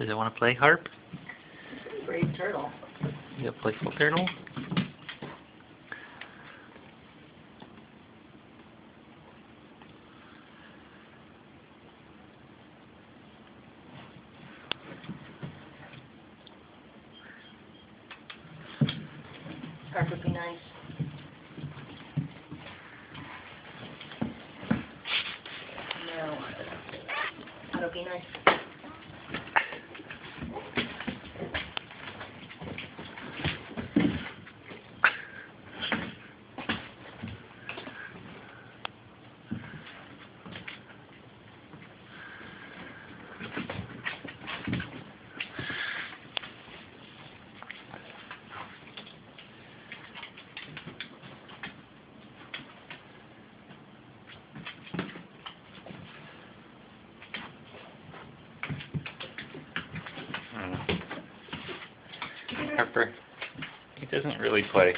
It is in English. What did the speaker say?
Does it want to play harp? Brave turtle. You a playful turtle? Harp would be nice. No. That would be nice. Harper, he doesn't really play.